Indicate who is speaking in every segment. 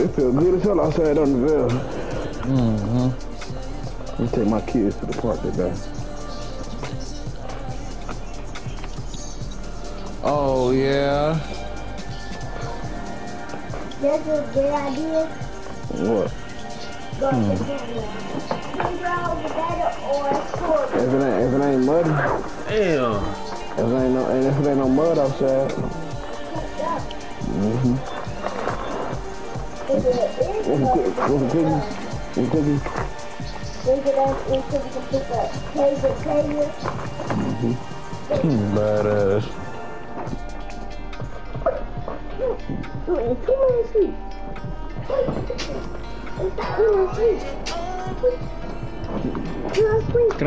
Speaker 1: It feels good as hell outside on the veil.
Speaker 2: Mm-hmm.
Speaker 1: Let me take my kids to the park today.
Speaker 2: Oh yeah.
Speaker 3: That's a good idea.
Speaker 1: What?
Speaker 3: Go to the camera. Figure out the better or short.
Speaker 1: If it ain't, if it ain't muddy,
Speaker 4: Damn.
Speaker 1: if it ain't no, if it ain't no mud outside. Mm-hmm.
Speaker 3: That until we can.
Speaker 2: Badass.
Speaker 3: Sleep.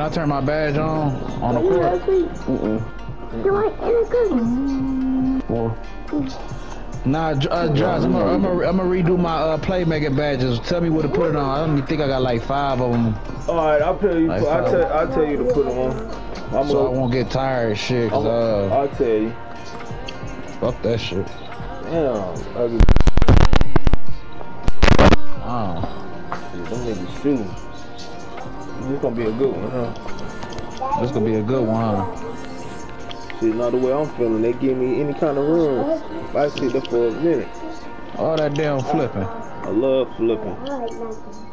Speaker 2: I turn my badge on on the
Speaker 3: Two
Speaker 2: court?
Speaker 3: like in a cookie?
Speaker 1: Well,
Speaker 2: Nah, J- uh, Josh, I'm gonna I'm gonna I'm redo my uh, playmaker badges. Tell me what to put it on. I don't even think I got like five of them,
Speaker 4: All right, I'll tell you.
Speaker 2: Like
Speaker 4: I'll tell, I'll tell you to put them on. I'm
Speaker 2: so I
Speaker 4: gonna.
Speaker 2: won't get tired. Shit, cause
Speaker 4: I'm,
Speaker 2: uh,
Speaker 4: I'll tell you.
Speaker 2: fuck that shit.
Speaker 4: Damn. Ugly.
Speaker 2: Wow,
Speaker 4: Shit, them niggas shooting. This gonna be a good one, huh?
Speaker 2: this gonna be a good one. Huh?
Speaker 4: Shit, not the way I'm feeling. They give me any kind of room. I sit there for a minute.
Speaker 2: All that damn flipping.
Speaker 4: I love flipping.
Speaker 3: I like nothing.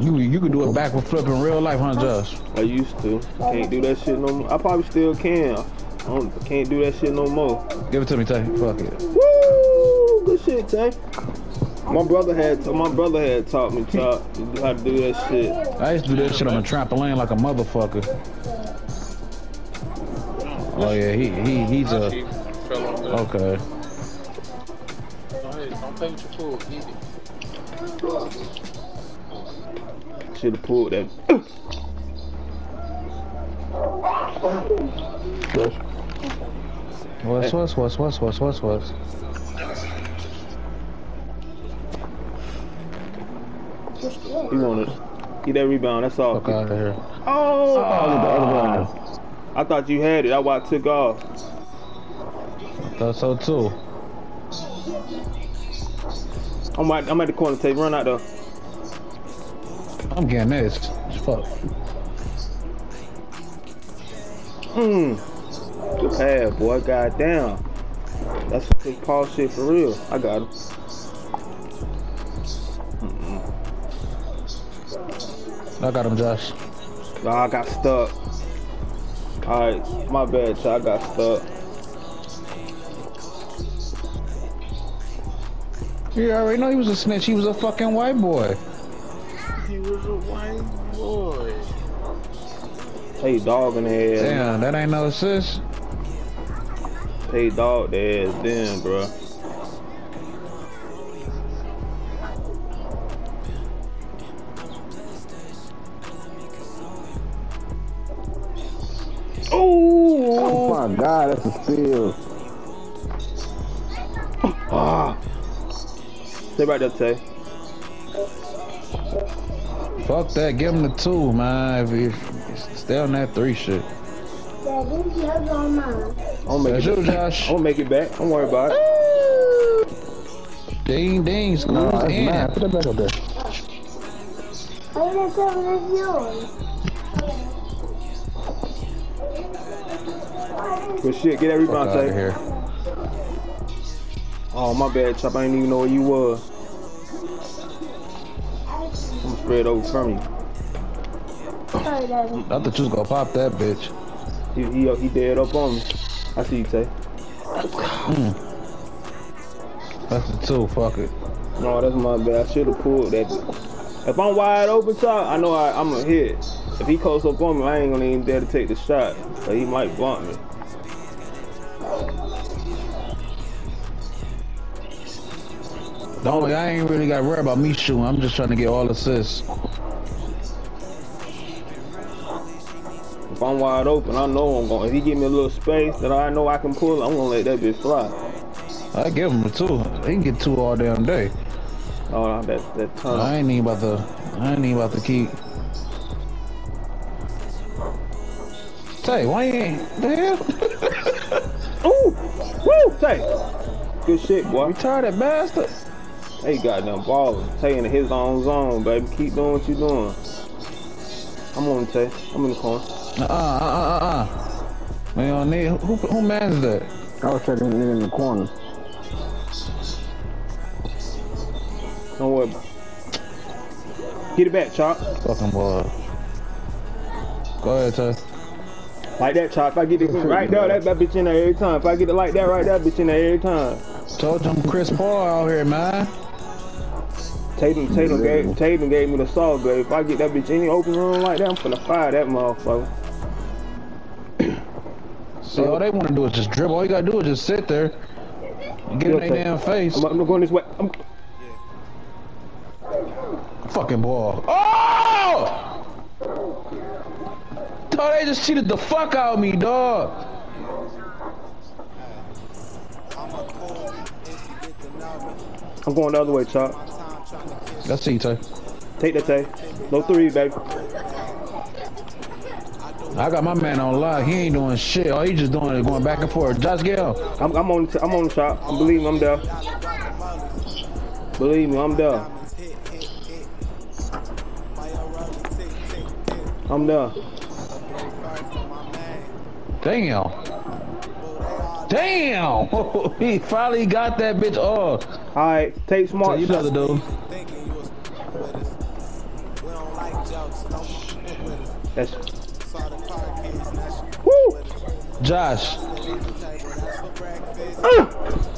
Speaker 2: You you can do it back with flipping in real life, huh, Josh?
Speaker 4: I used to. Can't do that shit no more. I probably still can. I can't do that shit no more.
Speaker 2: Give it to me, Tay. Fuck it.
Speaker 4: Woo! Good shit, Tay. My brother had my brother had taught me taught how to do that shit.
Speaker 2: I used to do that shit on a trampoline like a motherfucker. Oh yeah, he he he's a
Speaker 5: She fell on the.
Speaker 2: okay.
Speaker 5: Go ahead, don't play with your food. Eat it.
Speaker 4: Should have pulled that.
Speaker 2: What's what's what's what's what's what's what's?
Speaker 4: He wanted get that rebound. That's all.
Speaker 2: Fuck out of here.
Speaker 4: Oh! oh I thought you had it. That's why I took off.
Speaker 2: I Thought so too.
Speaker 4: I'm at, I'm at the corner. Take run out though.
Speaker 2: I'm getting this. Fuck.
Speaker 4: Hmm. Good pass, boy. God damn. That's some big Paul shit for real. I got him.
Speaker 2: I got him, Josh.
Speaker 4: Nah, I got stuck. Alright, my bad, child. I got stuck.
Speaker 2: You already know he was a snitch. He was a fucking white boy.
Speaker 5: He was a white boy.
Speaker 4: Hey, dog in the ass.
Speaker 2: Damn, that ain't no assist.
Speaker 4: Hey, dog the ass then, bro.
Speaker 1: My God, that's a steal.
Speaker 4: Ah! Stay right there, Tay.
Speaker 2: Fuck that. Give him the two, man. If you stay on that three shit.
Speaker 3: Dad, this is yours on mine.
Speaker 4: I'll make
Speaker 2: That's
Speaker 4: it
Speaker 2: you,
Speaker 4: back.
Speaker 2: Josh.
Speaker 4: I'll make it back. Don't worry about it.
Speaker 2: Ding ding. Screws
Speaker 1: No, that's
Speaker 2: in.
Speaker 1: mine. Put that back up there.
Speaker 3: Why you didn't tell me this is yours?
Speaker 4: Good shit. Get that rebound,
Speaker 2: out of
Speaker 4: Tay.
Speaker 2: here.
Speaker 4: Oh, my bad, Chop. I didn't even know where you was. I'm spread over from you.
Speaker 3: Sorry, Daddy.
Speaker 2: I thought you was gonna pop that bitch.
Speaker 4: He, he, he dead up on me. I see you, Tay. Hmm.
Speaker 2: That's the two. Fuck it.
Speaker 4: No, that's my bad. I should have pulled that. If I'm wide open, Chop, I know I, I'm gonna hit. If he close up on me, I ain't gonna even dare to take the shot. But he might bump me.
Speaker 2: The only I ain't really got to worry about me shooting. I'm just trying to get all assists.
Speaker 4: If I'm wide open, I know I'm going. If he give me a little space that I know I can pull, I'm gonna let that bitch fly.
Speaker 2: I give him a two. He can get two all damn day.
Speaker 4: Oh, that that tunnel.
Speaker 2: I ain't even about to. I ain't even about to keep. Say, why you ain't the hell?
Speaker 4: Ooh, woo, say, good shit, boy.
Speaker 2: You tired, that bastard.
Speaker 4: Hey, goddamn balling. Tay in his own zone, baby. Keep doing what you doing. I'm on Tay. I'm in the corner.
Speaker 2: Uh uh uh uh uh. We don't need who who mans that?
Speaker 1: I was checking it in the corner.
Speaker 4: Don't worry. about Get it back, Chop.
Speaker 2: Fucking boy. Go ahead, Tay.
Speaker 4: Like that, Chop. If I get it right there, that, that bitch in there every time. If I get it like that right there, bitch in there every time.
Speaker 2: Told you I'm Chris Paul out here, man.
Speaker 4: Tatum, Tatum gave, Tatum gave me the salt, babe. If I get that bitch in the open room like that, I'm finna fire that motherfucker.
Speaker 2: See, all they want to do is just dribble. All you gotta do is just sit there and get in their damn face.
Speaker 4: I'm, I'm going this way. I'm,
Speaker 2: Fucking ball. Oh! Dog, they just cheated the fuck out of me, dog.
Speaker 4: I'm going the other way, Chop.
Speaker 2: Let's see, Tay.
Speaker 4: Take that, Tay. No three, baby.
Speaker 2: I got my man on live. He ain't doing shit. All he just doing is going back and forth. Josh Gale.
Speaker 4: I'm, I'm on. I'm on the shot. Believe me, I'm there. Believe me, I'm there. I'm there.
Speaker 2: Damn. Damn. he finally got that bitch off.
Speaker 4: All right, take
Speaker 2: So
Speaker 4: smart
Speaker 2: you know
Speaker 4: shots.
Speaker 2: the dude.
Speaker 4: That's. Woo!
Speaker 2: Josh.
Speaker 4: Uh!